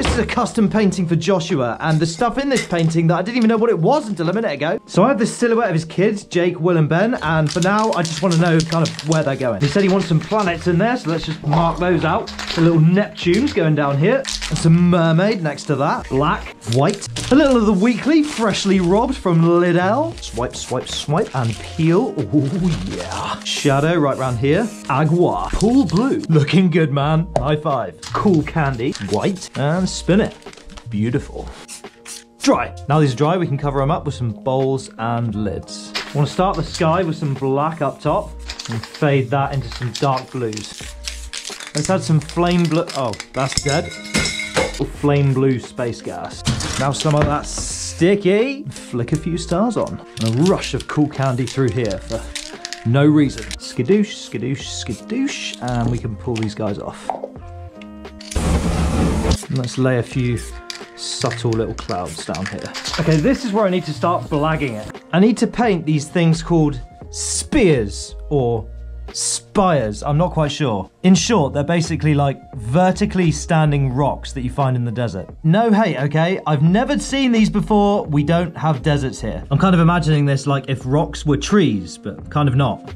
This is a custom painting for Joshua, and the stuff in this painting that I didn't even know what it was until a minute ago. So I have this silhouette of his kids, Jake, Will, and Ben, and for now, I just want to know kind of where they're going. He said he wants some planets in there, so let's just mark those out. A little Neptune's going down here, some mermaid next to that. Black, white. A little of the weekly, freshly robbed from Lidl. Swipe, swipe, swipe, and peel. Oh yeah. Shadow right round here. Agua, pool blue. Looking good, man. High five. Cool candy, white, and spin it. Beautiful. Dry. Now these are dry, we can cover them up with some bowls and lids. I want to start the sky with some black up top and fade that into some dark blues. Let's add some flame blue. Oh, that's dead. Flame blue space gas. Now some of that sticky. Flick a few stars on. And a rush of cool candy through here for no reason. Skadoosh, skadoosh, skadoosh. And we can pull these guys off. And let's lay a few subtle little clouds down here. Okay, this is where I need to start blagging it. I need to paint these things called spears or spires. I'm not quite sure. In short, they're basically like vertically standing rocks that you find in the desert. No hate, okay? I've never seen these before. We don't have deserts here. I'm kind of imagining this like if rocks were trees, but kind of not.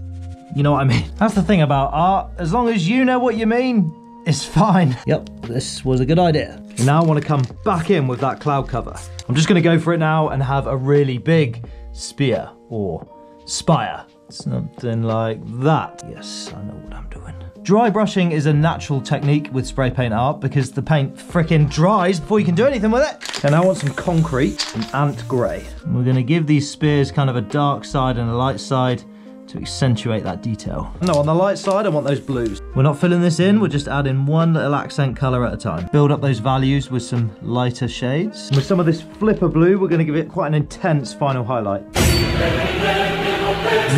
You know what I mean? That's the thing about art. As long as you know what you mean, it's fine. Yep, this was a good idea. Now I want to come back in with that cloud cover. I'm just going to go for it now and have a really big spear or spire. Something like that. Yes, I know what I'm doing. Dry brushing is a natural technique with spray paint art because the paint fricking dries before you can do anything with it. And I want some concrete and ant grey. We're going to give these spears kind of a dark side and a light side to accentuate that detail. No, on the light side, I want those blues. We're not filling this in, we're just adding one little accent color at a time. Build up those values with some lighter shades. With some of this flipper blue, we're gonna give it quite an intense final highlight.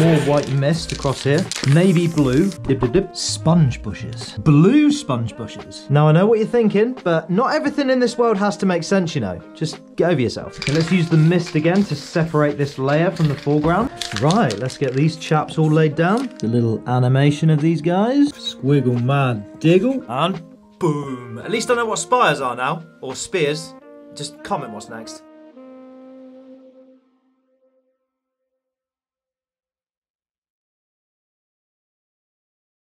More white mist across here. Navy blue. Dip, dip, dip. Sponge bushes. Blue sponge bushes. Now I know what you're thinking, but not everything in this world has to make sense, you know. Just get over yourself. Okay, let's use the mist again to separate this layer from the foreground. Right, let's get these chaps all laid down. The little animation of these guys. Squiggle man diggle. And boom. At least I know what spires are now. Or spears. Just comment what's next.